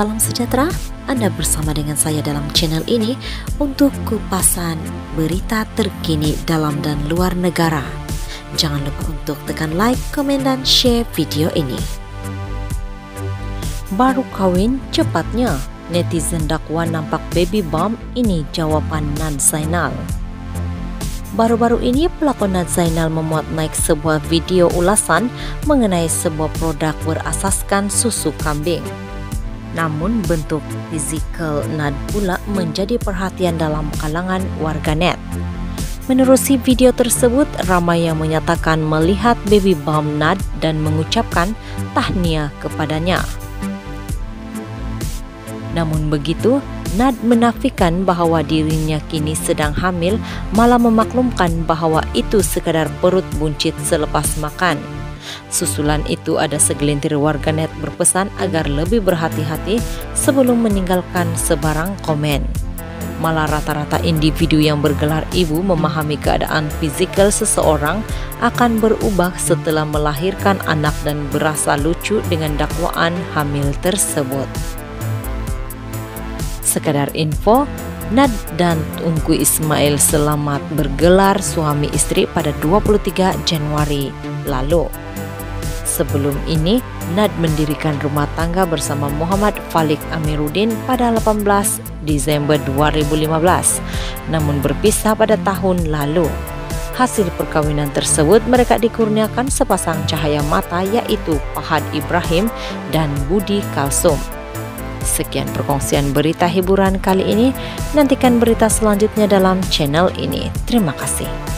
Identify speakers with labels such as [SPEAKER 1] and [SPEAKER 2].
[SPEAKER 1] Salam sejahtera, Anda bersama dengan saya dalam channel ini untuk kupasan berita terkini dalam dan luar negara. Jangan lupa untuk tekan like, komen, dan share video ini. Baru kawin cepatnya, netizen dakwa nampak baby bump ini jawaban Nan Zainal. Baru-baru ini pelakon Nad Zainal memuat naik sebuah video ulasan mengenai sebuah produk berasaskan susu kambing. Namun bentuk fizikal Nad pula menjadi perhatian dalam kalangan warganet. Menerusi video tersebut, ramai yang menyatakan melihat baby bump Nad dan mengucapkan tahniah kepadanya. Namun begitu, Nad menafikan bahawa dirinya kini sedang hamil malah memaklumkan bahawa itu sekadar perut buncit selepas makan. Susulan itu ada segelintir warganet berpesan agar lebih berhati-hati sebelum meninggalkan sebarang komen. Malah rata-rata individu yang bergelar ibu memahami keadaan fizikal seseorang akan berubah setelah melahirkan anak dan berasa lucu dengan dakwaan hamil tersebut. Sekadar info, Nad dan Tungku Ismail selamat bergelar suami istri pada 23 Januari lalu. Sebelum ini, Nad mendirikan rumah tangga bersama Muhammad Falik Amiruddin pada 18 Desember 2015, namun berpisah pada tahun lalu. Hasil perkawinan tersebut mereka dikurniakan sepasang cahaya mata yaitu Fahad Ibrahim dan Budi Kalsum. Sekian perkongsian berita hiburan kali ini. Nantikan berita selanjutnya dalam channel ini. Terima kasih.